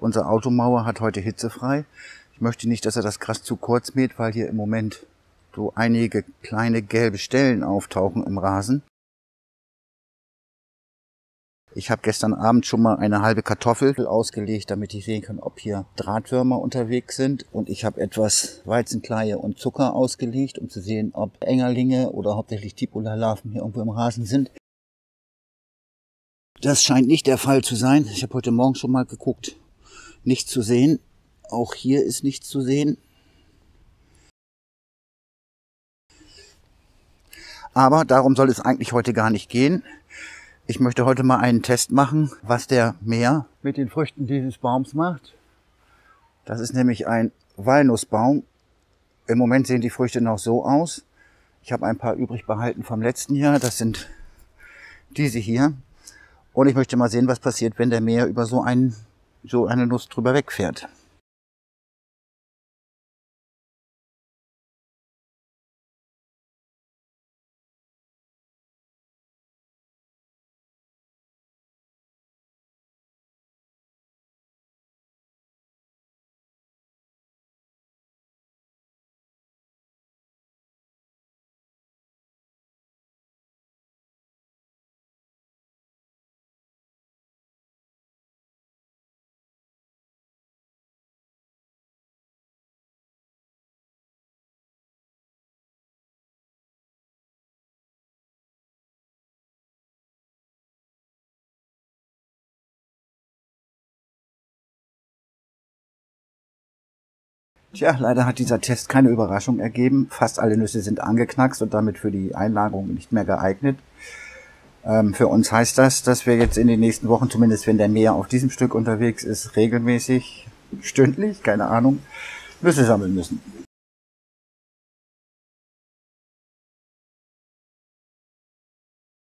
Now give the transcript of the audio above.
Unsere Automauer hat heute hitzefrei. Ich möchte nicht, dass er das krass zu kurz mäht, weil hier im Moment so einige kleine gelbe Stellen auftauchen im Rasen. Ich habe gestern Abend schon mal eine halbe Kartoffel ausgelegt, damit ich sehen kann, ob hier Drahtwürmer unterwegs sind. Und ich habe etwas Weizenkleie und Zucker ausgelegt, um zu sehen, ob Engerlinge oder hauptsächlich Tipola-Larven hier irgendwo im Rasen sind. Das scheint nicht der Fall zu sein. Ich habe heute Morgen schon mal geguckt. Nichts zu sehen. Auch hier ist nichts zu sehen. Aber darum soll es eigentlich heute gar nicht gehen. Ich möchte heute mal einen Test machen, was der Meer mit den Früchten dieses Baums macht. Das ist nämlich ein Walnussbaum. Im Moment sehen die Früchte noch so aus. Ich habe ein paar übrig behalten vom letzten Jahr. Das sind diese hier. Und ich möchte mal sehen, was passiert, wenn der Meer über so, einen, so eine Nuss drüber wegfährt. Tja, leider hat dieser Test keine Überraschung ergeben. Fast alle Nüsse sind angeknackst und damit für die Einlagerung nicht mehr geeignet. Ähm, für uns heißt das, dass wir jetzt in den nächsten Wochen, zumindest wenn der Meer auf diesem Stück unterwegs ist, regelmäßig, stündlich, keine Ahnung, Nüsse sammeln müssen.